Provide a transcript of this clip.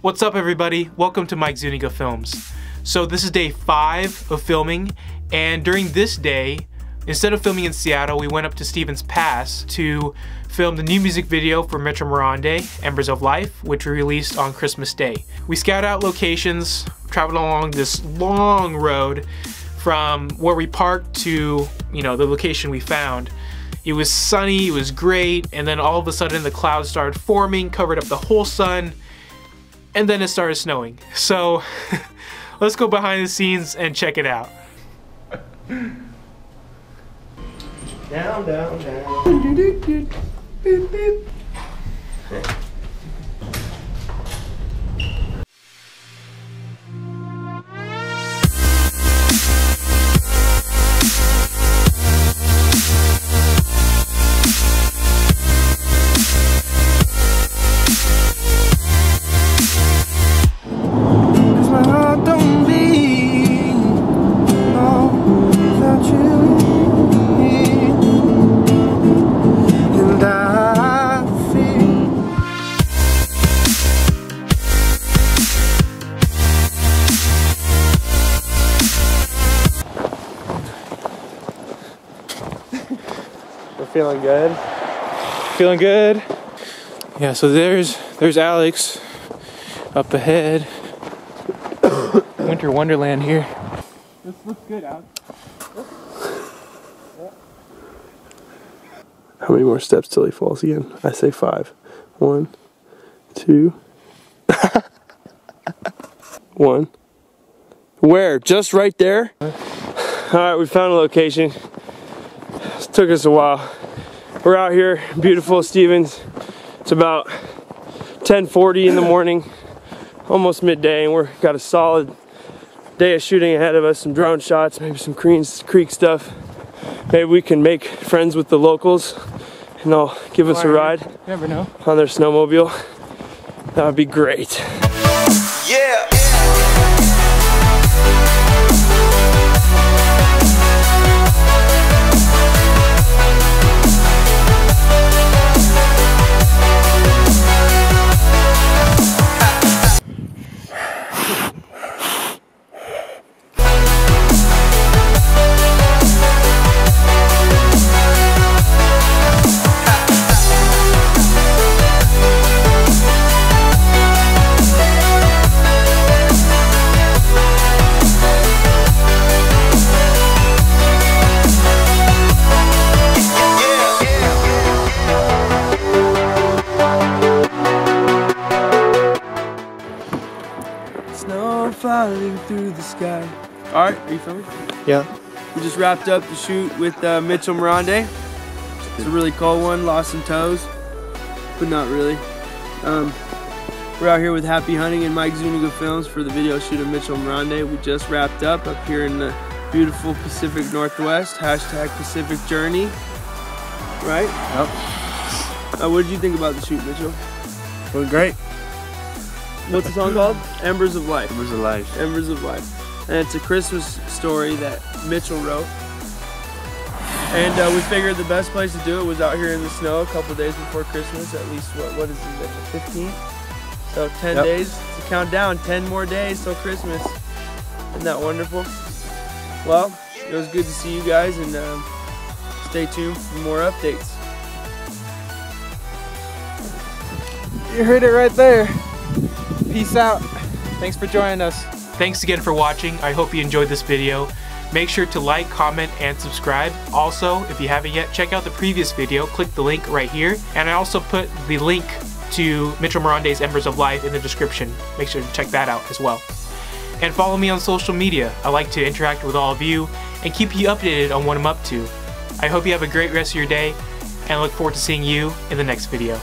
What's up everybody? Welcome to Mike Zuniga Films. So this is day five of filming and during this day, instead of filming in Seattle, we went up to Stevens Pass to film the new music video for Mitchell Mirande, Embers of Life, which we released on Christmas Day. We scouted out locations, traveled along this long road from where we parked to, you know, the location we found. It was sunny, it was great, and then all of a sudden the clouds started forming, covered up the whole sun, and then it started snowing. So let's go behind the scenes and check it out. Down, down, down. We're feeling good. Feeling good. Yeah, so there's there's Alex up ahead. Winter Wonderland here. This looks good, Alex. How many more steps till he falls again? I say five. One, two. One. Where? Just right there? Alright, we found a location. It took us a while. We're out here, beautiful Stevens. It's about 10:40 in the morning, almost midday, and we're got a solid day of shooting ahead of us. Some drone shots, maybe some Creans Creek stuff. Maybe we can make friends with the locals, and they'll give us a ride Never know. on their snowmobile. That would be great. Yeah. Snow through the sky. All right, are you filming? Yeah. We just wrapped up the shoot with uh, Mitchell Mirande. It's a really cold one, lost some toes, but not really. Um, we're out here with Happy Hunting and Mike Zuniga Films for the video shoot of Mitchell Mirande. We just wrapped up up here in the beautiful Pacific Northwest. Hashtag Pacific Journey. Right? Yep. Uh, what did you think about the shoot, Mitchell? Well, great. What's the song called? Embers of Life. Embers of life. Embers of Life. And it's a Christmas story that Mitchell wrote. And uh, we figured the best place to do it was out here in the snow a couple days before Christmas. At least, what, what is it, the 15th? So 10 Yep. days to count down. 10 more days till Christmas. Isn't that wonderful? Well, it was good to see you guys and um, stay tuned for more updates. You heard it right there. Peace out. Thanks for joining us. Thanks again for watching. I hope you enjoyed this video. Make sure to like, comment, and subscribe. Also, if you haven't yet, check out the previous video. Click the link right here. And I also put the link to Mitchell Mirande's Embers of Life in the description. Make sure to check that out as well. And follow me on social media. I like to interact with all of you and keep you updated on what I'm up to. I hope you have a great rest of your day and I look forward to seeing you in the next video.